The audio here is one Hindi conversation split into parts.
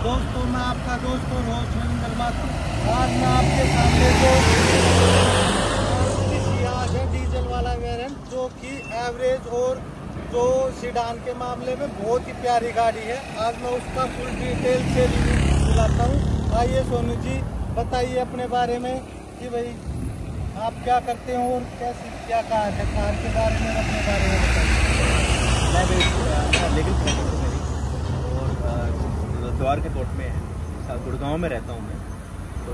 दोस्तों, मैं आपका दोस्त और होस्ट माथुर। आज मैं आपके सामने जो सियाज है डीजल वाला वेरिएंट, जो कि एवरेज और जो सीडान के मामले में बहुत ही प्यारी गाड़ी है। आज मैं उसका फुल डिटेल से रिव्यू दिलाता हूँ। आइए सोनू जी, बताइए अपने बारे में कि भाई, आप क्या करते हो और कैसे, क्या कार है? कार के बारे में अपने बारे में बताइए। मैं भी लीगल प्रैक्टिस है मेरी और द्वार के कोर्ट में है। गुड़गांव में रहता हूँ मैं। तो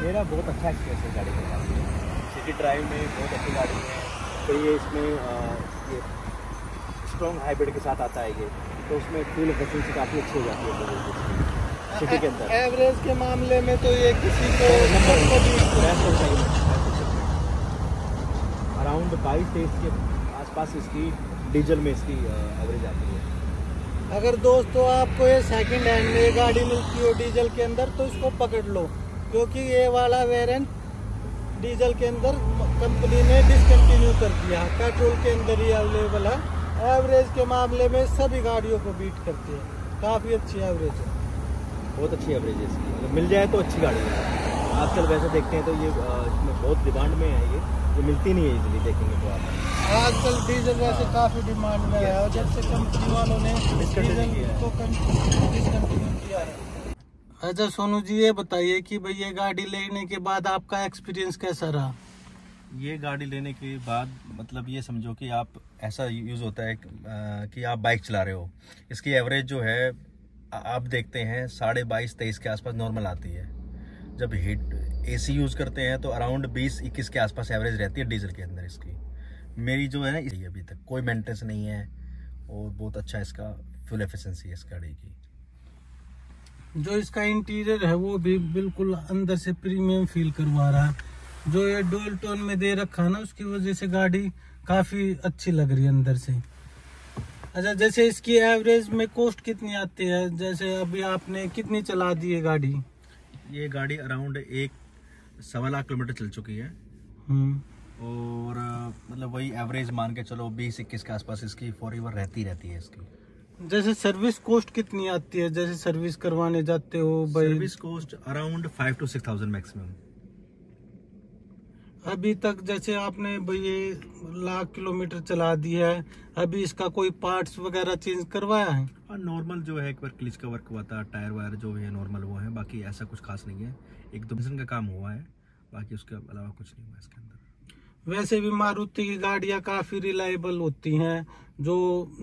मेरा बहुत अच्छा एक्सपीरियंस है गाड़ी के साथ। सिटी ड्राइव में बहुत अच्छी गाड़ी है। तो ये इसमें ये स्ट्रॉन्ग हाइब्रिड के साथ आता है ये। तो उसमें फ्यूल एफिशिएंसी काफ़ी अच्छी हो जाती है लोगों की। सिटी के अंदर। एवरेज के मामले में तो ये किसी को अराउंड बाईस तेईस के आसपास इसकी डीजल में इसकी एवरेज आती है। अगर दोस्तों आपको ये सेकंड हैंड में गाड़ी मिलती हो डीजल के अंदर तो इसको पकड़ लो, क्योंकि ये वाला वेरिएंट डीजल के अंदर कंपनी ने डिसकंटिन्यू कर दिया। पेट्रोल के अंदर ही अवेलेबल है। एवरेज के मामले में सभी गाड़ियों को बीट करती है। काफ़ी अच्छी एवरेज है। बहुत अच्छी एवरेज है इसकी। अगर मिल जाए तो अच्छी गाड़ी है। आजकल वैसे देखते हैं तो ये इसमें बहुत डिमांड में है ये। ये मिलती नहीं है इजीली देखेंगे तो आप। आजकल डीजल वैसे काफ़ी डिमांड में है और जब से कंपनी वालों ने डीजल को डिसकंटिन्यू किया है। अच्छा सोनू जी ये बताइए कि भाई ये गाड़ी लेने के बाद आपका एक्सपीरियंस कैसा रहा? ये गाड़ी लेने के बाद मतलब ये समझो कि आप ऐसा यूज़ होता है कि आप बाइक चला रहे हो। इसकी एवरेज जो है आप देखते हैं साढ़े बाईस तेईस के आसपास नॉर्मल आती है। जब हीट एसी यूज़ करते हैं तो अराउंड बीस इक्कीस के आसपास एवरेज रहती है डीजल के अंदर इसकी। मेरी जो है ना ये अभी तक। कोई मेंटेनेंस नहीं है और बहुत अच्छा इसका फ्यूल एफिशिएंसी है इस गाड़ी की। जो इसका इंटीरियर है वो भी बिल्कुल अंदर से प्रीमियम फील करवा रहा है। जो ये डुअल टोन में दे रखा है ना उसकी वजह से गाड़ी काफ़ी अच्छी लग रही है अंदर से। अच्छा जैसे इसकी एवरेज में कॉस्ट कितनी आती है? जैसे अभी आपने कितनी चला दी है गाड़ी? ये गाड़ी अराउंड एक सवा लाख किलोमीटर चल चुकी है। हम्म। और मतलब वही एवरेज मान के चलो बीस इक्कीस के आसपास इसकी फॉर रहती रहती है इसकी। जैसे सर्विस कॉस्ट कितनी आती है? जैसे सर्विस करवाने जाते हो भाई। Service cost around five to six thousand maximum अभी तक जैसे आपने भाई ये लाख किलोमीटर चला दी है अभी इसका कोई पार्ट्स वगैरह चेंज करवाया है? और नॉर्मल जो है एक बार क्लिच का वर्क हुआ था टायर वायर जो है नॉर्मल वो है बाकी ऐसा कुछ खास नहीं है। एक दो का काम हुआ है बाकी उसके अलावा कुछ नहीं हुआ इसके अंदर। वैसे भी मारुति की गाड़ियाँ काफ़ी रिलायबल होती हैं जो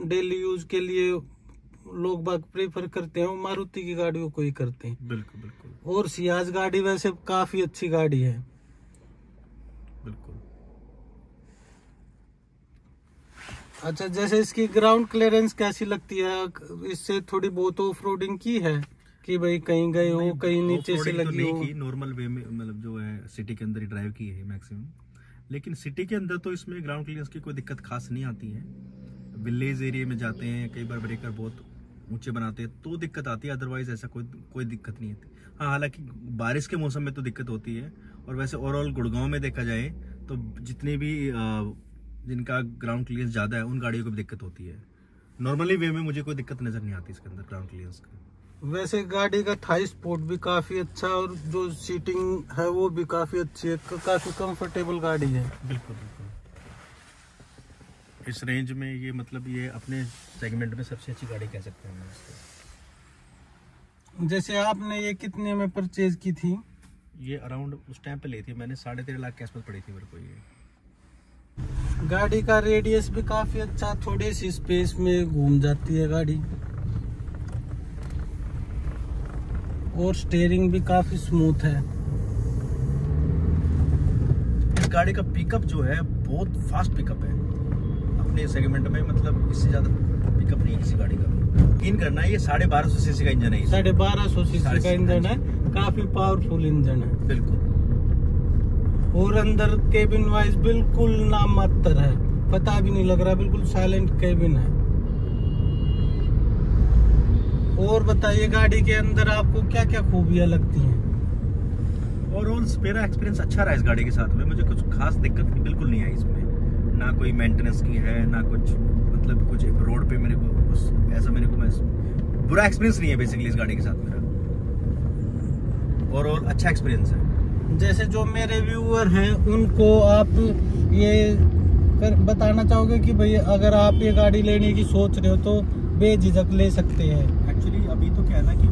डेली यूज़ के लिए लोग बाग प्रेफर करते हैं वो मारुति की गाड़ियों को ही करते हैं। बिल्कुल बिल्कुल। और सियाज गाड़ी वैसे काफ़ी अच्छी गाड़ी है। बिल्कुल। अच्छा जैसे इसकी ग्राउंड क्लियरेंस कैसी लगती है? इससे थोड़ी बहुत ऑफ़ रोडिंग की है कि भाई कहीं गए हो कहीं नीचे से तो लगी हो? नॉर्मल वे में मतलब जो है सिटी के अंदर ही ड्राइव की है मैक्सिमम लेकिन सिटी के अंदर तो इसमें ग्राउंड क्लियरेंस की कोई दिक्कत खास नहीं आती है। विलेज एरिया में जाते हैं, कई बार ब्रेकर बहुत ऊँचे बनाते हैं तो दिक्कत आती है अदरवाइज़ ऐसा कोई कोई दिक्कत नहीं आती। हाँ हालाँकि बारिश के मौसम में तो दिक्कत होती है, और वैसे ओवरऑल गुड़गांव में देखा जाए तो जितनी भी जिनका ग्राउंड क्लियरेंस ज़्यादा है, उन गाड़ियों को भी दिक्कत होती है। नॉर्मली वे में मुझे कोई दिक्कत नज़र नहीं आती इसके अंदर ग्राउंड क्लियरेंस का। वैसे गाड़ी का थाई स्पोर्ट भी काफ़ी अच्छा और जो सीटिंग है वो भी काफ़ी अच्छी है काफ़ी कंफर्टेबल गाड़ी है। बिल्कुल बिल्कुल। इस रेंज में ये मतलब ये अपने सेगमेंट में सबसे अच्छी गाड़ी कह सकते हैं इसको। जैसे आपने ये कितने में परचेज की थी? ये अराउंड उस टाइम पे ली थी मैंने साढ़े तेरह लाख के आसपास पड़ी थी मेरे को ये। गाड़ी का रेडियस भी काफ़ी अच्छा थोड़ी सी स्पेस में घूम जाती है गाड़ी। और स्टेयरिंग भी काफ़ी स्मूथ है। इस गाड़ी का पिकअप जो है बहुत फास्ट पिकअप है। अपने सेगमेंट में मतलब इससे ज़्यादा पिकअप नहीं है किसी गाड़ी का। यकीन करना ये साढ़े बारह सौ सीसी का इंजन है साढ़े बारह सौ सीसी का इंजन है। काफ़ी पावरफुल इंजन है। बिल्कुल। और अंदर केबिन वाइज बिल्कुल नाम मात्र है। पता भी नहीं लग रहा बिल्कुल साइलेंट केबिन है। और बताइए गाड़ी के अंदर आपको क्या क्या खूबियाँ लगती हैं? ओवरऑल मेरा एक्सपीरियंस अच्छा रहा इस गाड़ी के साथ में। मुझे कुछ खास दिक्कत बिल्कुल नहीं आई इसमें। ना कोई मेंटेनेंस की है ना कुछ मतलब कुछ रोड पे मेरे को कुछ ऐसा मेरे को मैं बुरा एक्सपीरियंस नहीं है बेसिकली इस गाड़ी के साथ मेरा। ओवरऑल अच्छा एक्सपीरियंस है। जैसे जो मेरे व्यूअर हैं उनको आप ये कर बताना चाहोगे कि भाई अगर आप ये गाड़ी लेने की सोच रहे हो तो बेझिझक ले सकते हैं। एक्चुअली अभी तो क्या है ना कि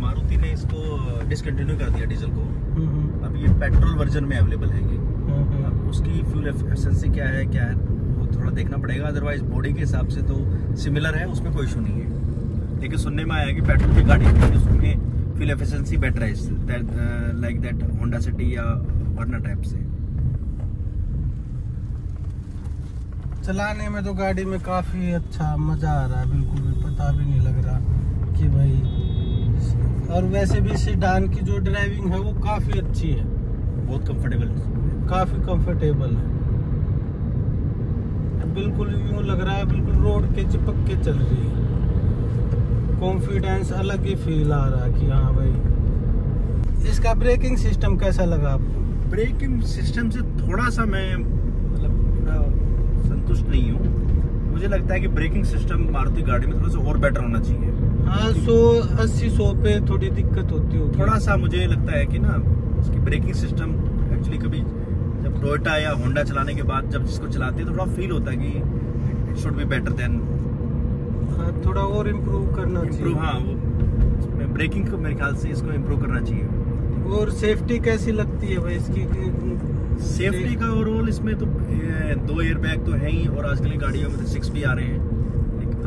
मारुति ने इसको डिसकंटिन्यू कर दिया डीजल को। हम्म, अब ये पेट्रोल वर्जन में अवेलेबल है ये। हम्म, हम्म। अब उसकी फ्यूल एफिशिएंसी क्या है क्या है वो थोड़ा देखना पड़ेगा। अदरवाइज़ बॉडी के हिसाब से तो सिमिलर है उसमें कोई इशू नहीं है। लेकिन सुनने में आया कि पेट्रोल की गाड़ी है, उसमें फ्यूल एफिशिएंसी बेटर है लाइक दैट होंडा सिटी या वर्ना टाइप से। चलाने में तो गाड़ी में काफ़ी अच्छा मज़ा आ रहा है बिल्कुल भी पता भी नहीं लग रहा कि भाई और वैसे भी सीडान की जो ड्राइविंग है वो काफ़ी अच्छी है। बहुत कंफर्टेबल है। काफ़ी कंफर्टेबल है। बिल्कुल यूँ लग रहा है बिल्कुल रोड के चिपक के चल रही है। कॉन्फिडेंस अलग ही फील आ रहा है कि हाँ भाई। इसका ब्रेकिंग सिस्टम कैसा लगा आपको? ब्रेकिंग सिस्टम से थोड़ा सा मैं संतुष्ट नहीं हूँ। मुझे लगता है कि ब्रेकिंग सिस्टम मारुति गाड़ी में थोड़ा सा और बेटर होना चाहिए। हाँ सौ अस्सी सौ पे थोड़ी दिक्कत होती होगी। थोड़ा सा मुझे लगता है कि ना उसकी ब्रेकिंग सिस्टम एक्चुअली कभी जब टोयोटा या होंडा चलाने के बाद जब जिसको चलाते हैं तो थोड़ा फील होता है कि it should be better than हाँ, थोड़ा और इम्प्रूव करना इम्प्रूव चाहिए। हाँ वो ब्रेकिंग को मेरे ख्याल से इसको इम्प्रूव करना चाहिए। और सेफ्टी कैसी लगती है भाई इसकी? सेफ्टी का ओवरऑल इसमें तो दो एयर बैग तो है ही और आजकल की गाड़ियों में तो सिक्स भी आ रहे हैं।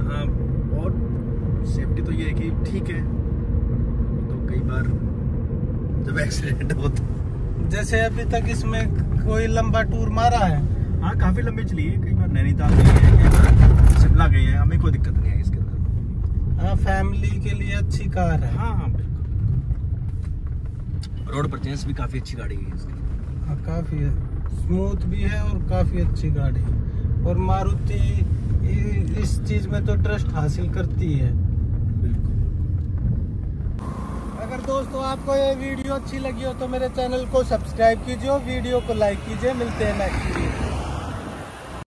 हाँ और सेफ्टी तो ये है कि ठीक है। तो कई बार जब एक्सीडेंट हो तो। जैसे अभी तक इसमें कोई लंबा टूर मारा है? हाँ काफ़ी लंबी चली है कई बार नैनीताल गई है कई बार शिमला गई है हमें कोई दिक्कत नहीं है इसके अंदर। हाँ फैमिली के लिए अच्छी कार है। हाँ हाँ रोड पर चेंज भी काफ़ी अच्छी गाड़ी है इसकी। हाँ, काफ़ी स्मूथ भी है और काफ़ी अच्छी गाड़ी है। और मारुति इस चीज़ में तो ट्रस्ट हासिल करती है। बिल्कुल अगर दोस्तों आपको ये वीडियो अच्छी लगी हो तो मेरे चैनल को सब्सक्राइब कीजिए वीडियो को लाइक कीजिए। मिलते हैं नेक्स्ट